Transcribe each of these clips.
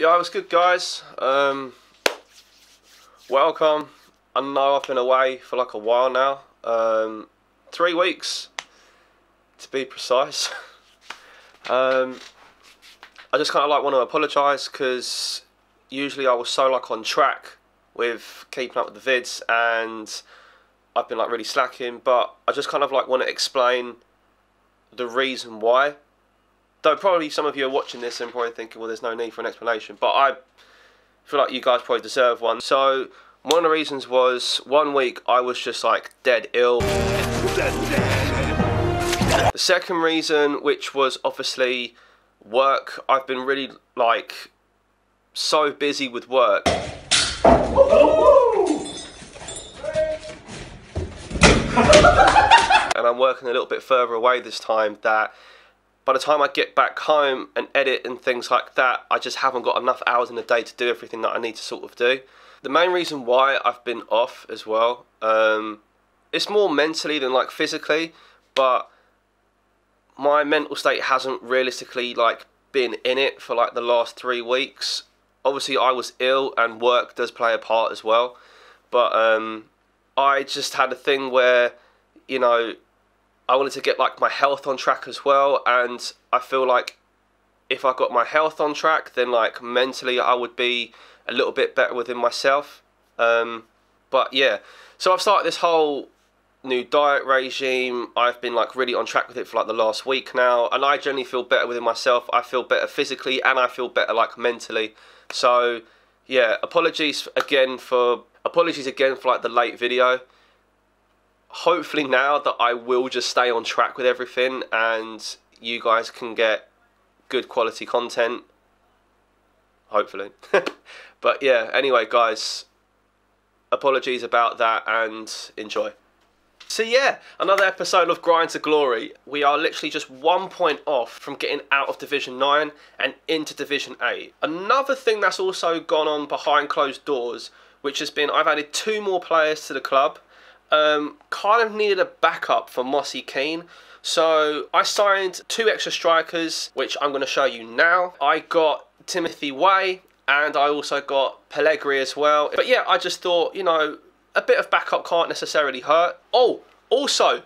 Yeah, it was good, guys. Um, welcome. I know I've been away for like a while now. Um, three weeks, to be precise. um, I just kind of like want to apologise because usually I was so like on track with keeping up with the vids and I've been like really slacking. But I just kind of like want to explain the reason why. Though probably some of you are watching this and probably thinking, well, there's no need for an explanation. But I feel like you guys probably deserve one. So one of the reasons was one week I was just like dead ill. The second reason, which was obviously work, I've been really like so busy with work. and I'm working a little bit further away this time that by the time I get back home and edit and things like that, I just haven't got enough hours in the day to do everything that I need to sort of do. The main reason why I've been off as well, um, it's more mentally than like physically, but my mental state hasn't realistically like been in it for like the last three weeks. Obviously, I was ill and work does play a part as well, but um, I just had a thing where, you know, I wanted to get like my health on track as well, and I feel like if I got my health on track, then like mentally I would be a little bit better within myself. Um, but yeah, so I've started this whole new diet regime. I've been like really on track with it for like the last week now, and I generally feel better within myself. I feel better physically, and I feel better like mentally. So yeah, apologies again for apologies again for like the late video. Hopefully now that I will just stay on track with everything, and you guys can get good quality content. Hopefully. but yeah, anyway, guys, apologies about that and enjoy. So yeah, another episode of Grind to Glory. We are literally just one point off from getting out of Division 9 and into Division 8. Another thing that's also gone on behind closed doors, which has been I've added two more players to the club. Um, kind of needed a backup for Moise Kean. So I signed two extra strikers, which I'm going to show you now. I got Timothy Weah and I also got Pellegrini as well. But yeah, I just thought, you know, a bit of backup can't necessarily hurt. Oh, also,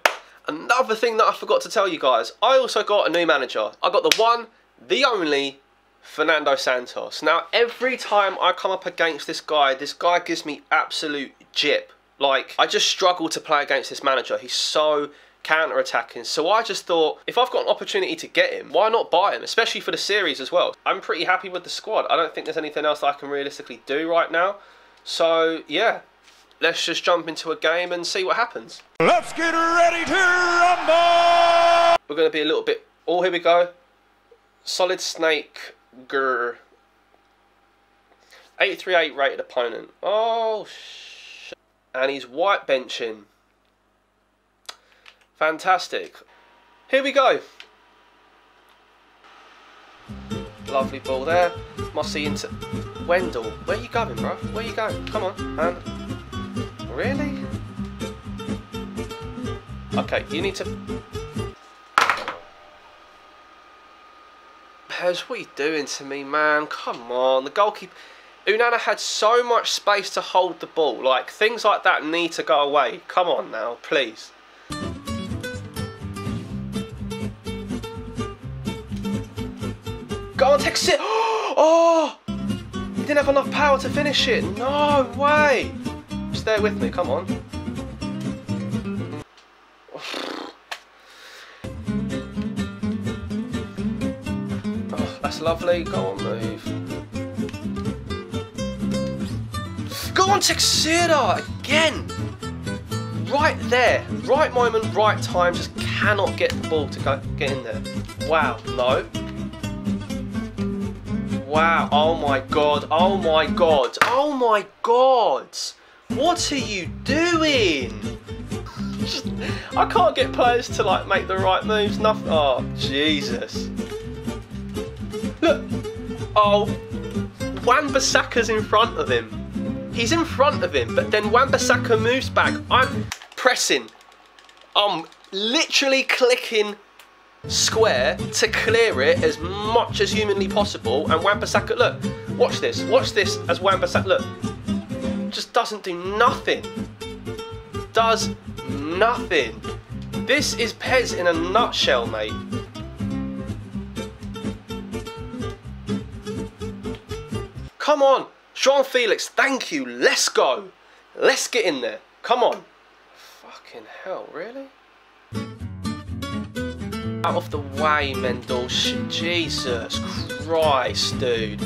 another thing that I forgot to tell you guys, I also got a new manager. I got the one, the only, Fernando Santos. Now, every time I come up against this guy, this guy gives me absolute jip. Like, I just struggle to play against this manager. He's so counter-attacking. So I just thought, if I've got an opportunity to get him, why not buy him? Especially for the series as well. I'm pretty happy with the squad. I don't think there's anything else I can realistically do right now. So, yeah, let's just jump into a game and see what happens. Let's get ready to rumble! We're going to be a little bit... Oh, here we go. Solid Snake Grr. 838 rated opponent. Oh, shit. And he's white benching. Fantastic. Here we go. Lovely ball there. Mossy into... Wendell, where you going, bro? Where you going? Come on, man. Really? Okay, you need to... PES, what are you doing to me, man? Come on, the goalkeeper... Onana had so much space to hold the ball. Like, things like that need to go away. Come on now, please. Go on, take a it. Oh! He didn't have enough power to finish it. No way. Stay with me, come on. Oh, that's lovely. Go on, move. On, Teixeira! Again! Right there. Right moment, right time. Just cannot get the ball to go get in there. Wow. No. Wow. Oh my god. Oh my god. Oh my god. What are you doing? I can't get players to like make the right moves. Nothing. Oh Jesus. Look. Oh. Wan-Bissaka's in front of him. He's in front of him, but then Wan-Bissaka moves back. I'm pressing. I'm literally clicking square to clear it as much as humanly possible. And Wan-Bissaka, look, watch this, watch this as Wan-Bissaka, look, just doesn't do nothing. Does nothing. This is PES in a nutshell, mate. Come on, João Felix, thank you. Let's go. Let's get in there. Come on. Fucking hell, really? Out of the way, Mendel. Jesus Christ, dude.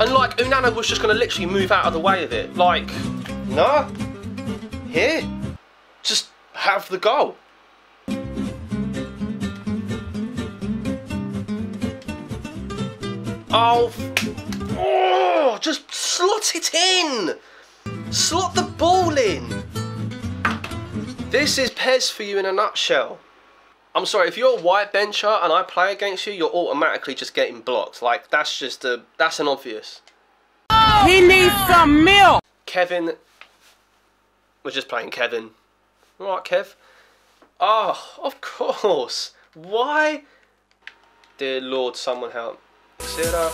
And like, Onana was just going to literally move out of the way of it. Like, no. Here. Just have the goal. Oh, oh, just slot it in. Slot the ball in. This is PES for you in a nutshell. I'm sorry, if you're a white bencher and I play against you, you're automatically just getting blocked. Like, that's just a, that's an obvious. He needs some milk. Kevin, we're just playing Kevin. All right, Kev. Oh, of course. Why? Dear Lord, someone help. To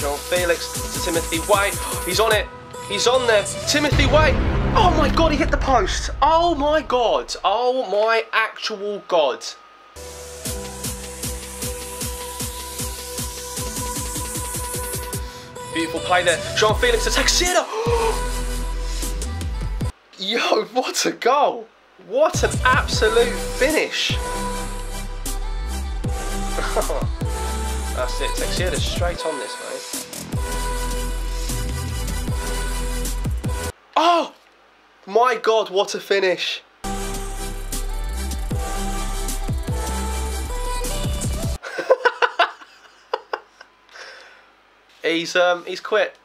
João Felix, to Timothy Weah. He's on it. He's on there. Timothy Weah. Oh my god, he hit the post. Oh my god. Oh my actual god. Beautiful play there. João Felix attacks Sierra. Yo, what a goal. What an absolute finish. That's it. Teixeira straight on this, mate. Oh! My God, what a finish. he's um he's quit.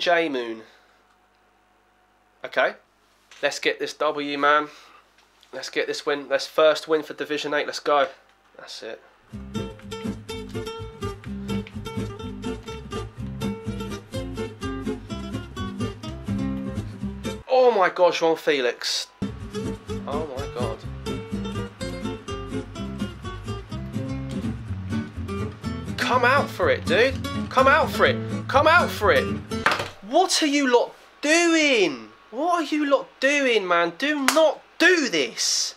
J Moon. Okay. Let's get this W, man. Let's get this win. Let's first win for Division 8. Let's go. That's it. Oh my gosh, João Felix. Oh my god. Come out for it, dude. Come out for it. Come out for it. What are you lot doing? What are you lot doing, man? Do not do this.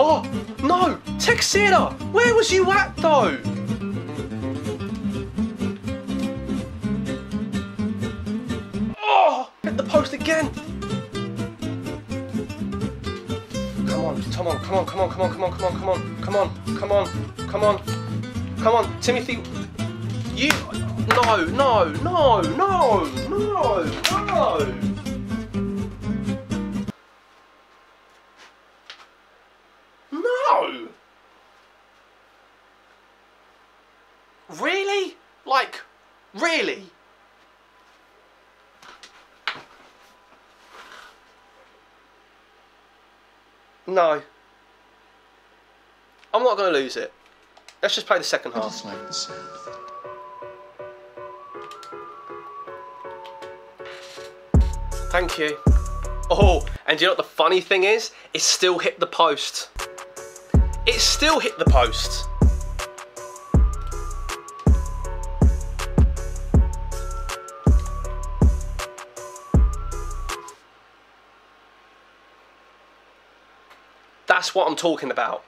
Oh, no. Teixeira, where was you at, though? Oh, hit the post again. Come on, come on, come on, come on, come on, come on, come on, come on, come on, come on, come on, come on, Timothy. You, no, no, no, no, no, no. No. Really? Like, really? No. I'm not going to lose it. Let's just play the second I half. just like the sound. Thank you. Oh, and you know what the funny thing is? It still hit the post. It still hit the post. That's what I'm talking about.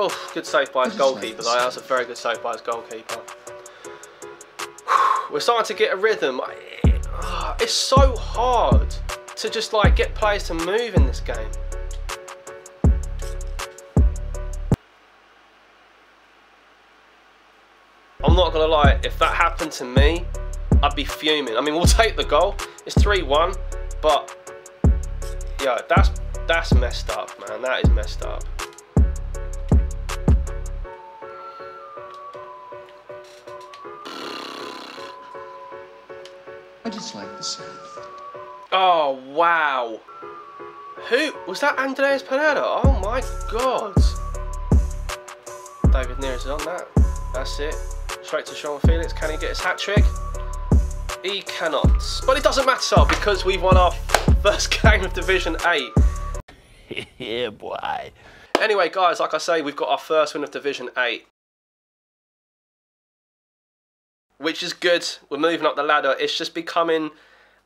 Oh, good save by his goalkeeper. though. That was a very good save by his goalkeeper. We're starting to get a rhythm. Oh, it's so hard to just like get players to move in this game. I'm not gonna lie, if that happened to me, I'd be fuming. I mean, we'll take the goal. It's 3-1, but yeah, that's that's messed up, man. That is messed up. I just like the sound. Oh wow. Who was that Andreas Pereira? Oh my god. David Neres is on that. That's it. Straight to João Felix. Can he get his hat trick? He cannot. But it doesn't matter because we've won our first game of Division 8. yeah, boy. Anyway, guys, like I say, we've got our first win of Division 8. Which is good. We're moving up the ladder. It's just becoming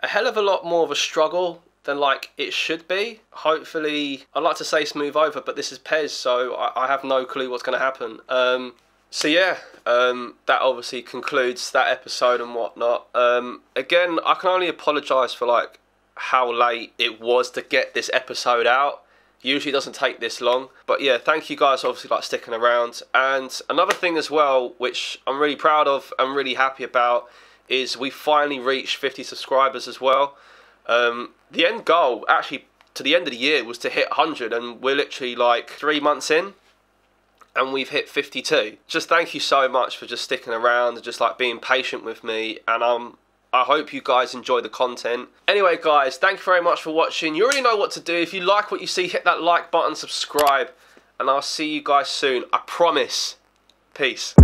a hell of a lot more of a struggle than like it should be. Hopefully, I'd like to say smooth over, but this is PES, so I, I have no clue what's going to happen. Um, so yeah, um, that obviously concludes that episode and whatnot. Um, again, I can only apologise for like how late it was to get this episode out. Usually doesn't take this long, but yeah, thank you guys obviously like sticking around. And another thing as well, which I'm really proud of and really happy about, is we finally reached 50 subscribers as well. Um, the end goal, actually, to the end of the year was to hit 100, and we're literally like three months in, and we've hit 52. Just thank you so much for just sticking around and just like being patient with me, and um, I hope you guys enjoy the content. Anyway, guys, thank you very much for watching. You already know what to do. If you like what you see, hit that like button, subscribe, and I'll see you guys soon. I promise. Peace.